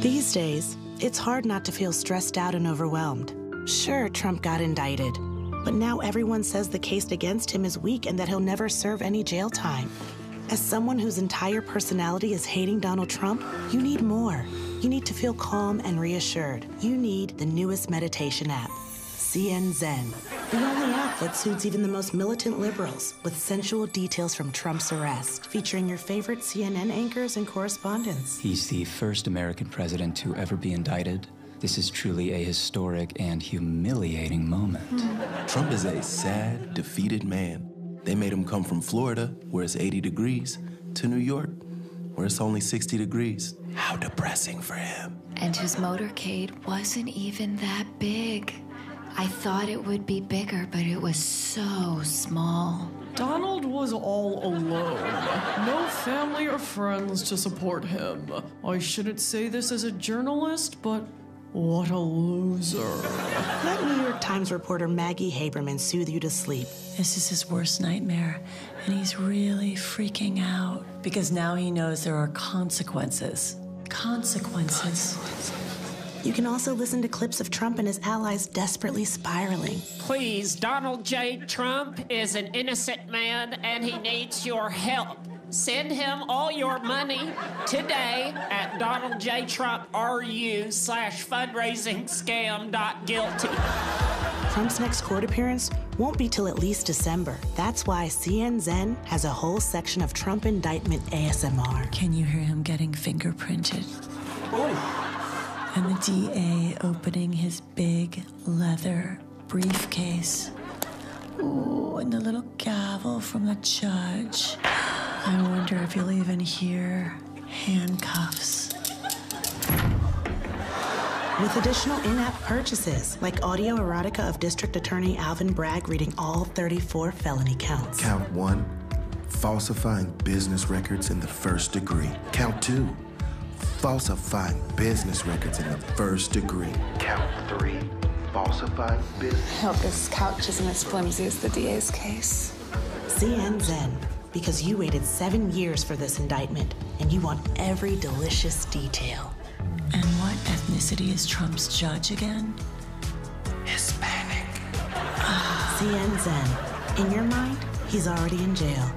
These days, it's hard not to feel stressed out and overwhelmed. Sure, Trump got indicted, but now everyone says the case against him is weak and that he'll never serve any jail time. As someone whose entire personality is hating Donald Trump, you need more. You need to feel calm and reassured. You need the newest meditation app, CN Zen. The only app that suits even the most militant liberals, with sensual details from Trump's arrest, featuring your favorite CNN anchors and correspondents. He's the first American president to ever be indicted. This is truly a historic and humiliating moment. Trump is a sad, defeated man. They made him come from Florida, where it's 80 degrees, to New York, where it's only 60 degrees. How depressing for him. And his motorcade wasn't even that big. I thought it would be bigger, but it was so small. Donald was all alone. No family or friends to support him. I shouldn't say this as a journalist, but what a loser. Let New York Times reporter Maggie Haberman soothe you to sleep. This is his worst nightmare, and he's really freaking out because now he knows there are consequences. Consequences. You can also listen to clips of Trump and his allies desperately spiraling. Please, Donald J. Trump is an innocent man and he needs your help. Send him all your money today at Donald J. Trump RU slash fundraising scam dot guilty. Trump's next court appearance won't be till at least December. That's why CN Zen has a whole section of Trump indictment ASMR. Can you hear him getting fingerprinted? And the DA opening his big leather briefcase. Ooh, and the little gavel from the judge. I wonder if you'll even hear handcuffs. With additional in app purchases, like audio erotica of District Attorney Alvin Bragg reading all 34 felony counts. Count one, falsifying business records in the first degree. Count two, falsifying business records in the first degree. Count three, falsifying business. Hope this couch isn't as flimsy as the DA's case. CNZen, because you waited seven years for this indictment and you want every delicious detail. And what ethnicity is Trump's judge again? Hispanic. CNZen, in your mind, he's already in jail.